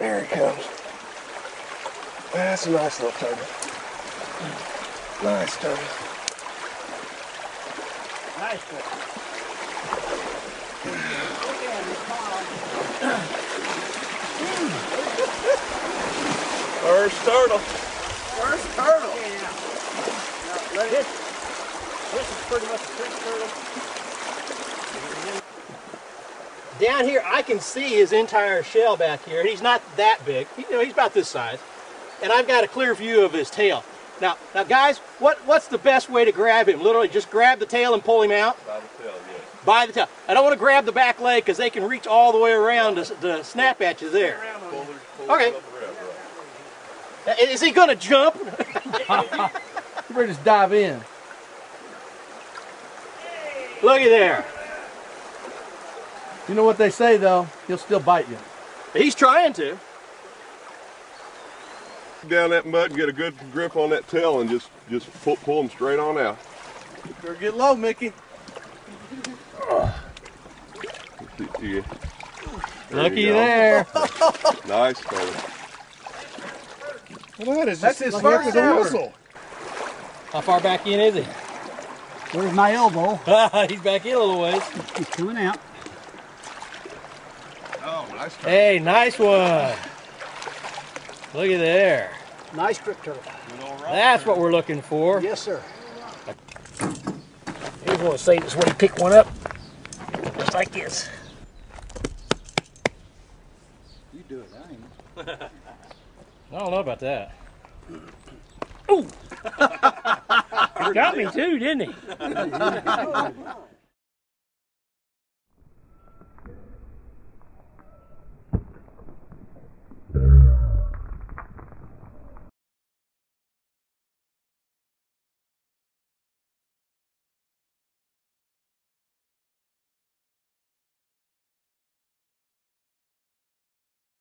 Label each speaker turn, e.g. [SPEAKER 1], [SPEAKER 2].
[SPEAKER 1] There he comes. That's a nice little turtle. Nice turtle.
[SPEAKER 2] Nice.
[SPEAKER 1] First turtle.
[SPEAKER 2] First turtle. Yeah. This, this is pretty much a creek turtle. Down here, I can see his entire shell back here. He's not that big. You know, he's about this size. And I've got a clear view of his tail. Now, now, guys, what, what's the best way to grab him? Literally, just grab the tail and pull him out
[SPEAKER 1] By the tail, yes.
[SPEAKER 2] by the tail. I don't want to grab the back leg because they can reach all the way around to, to snap at you there.
[SPEAKER 1] Pull pull
[SPEAKER 2] Okay.
[SPEAKER 1] the rubber out, right.
[SPEAKER 2] Is he going to jump?
[SPEAKER 3] You better just dive in.
[SPEAKER 2] Look at there.
[SPEAKER 3] You know what they say though? He'll still bite you.
[SPEAKER 2] He's trying to.
[SPEAKER 1] Down that mud and get a good grip on that tail and just just pull, pull them straight on out.
[SPEAKER 3] Better get low, Mickey.
[SPEAKER 1] Yeah.
[SPEAKER 2] Looky
[SPEAKER 1] you go.
[SPEAKER 2] there.
[SPEAKER 1] Nice turtle.
[SPEAKER 4] Well, that is
[SPEAKER 3] That's his first
[SPEAKER 4] as a
[SPEAKER 3] ever.
[SPEAKER 4] whistle.
[SPEAKER 2] How far back in is he?
[SPEAKER 5] Where's my elbow?
[SPEAKER 2] He's back in a little ways.
[SPEAKER 5] He's coming out.
[SPEAKER 1] Oh, nice turtle.
[SPEAKER 2] Hey, nice one. Look at there.
[SPEAKER 5] Nice creek turtle.
[SPEAKER 2] That's what we're looking for.
[SPEAKER 5] Yes, sir. Here's one of Satan's when he picked one up. Just like this.
[SPEAKER 3] You do it, I ain't.
[SPEAKER 2] I don't know about that. Ooh! he got me too, didn't he?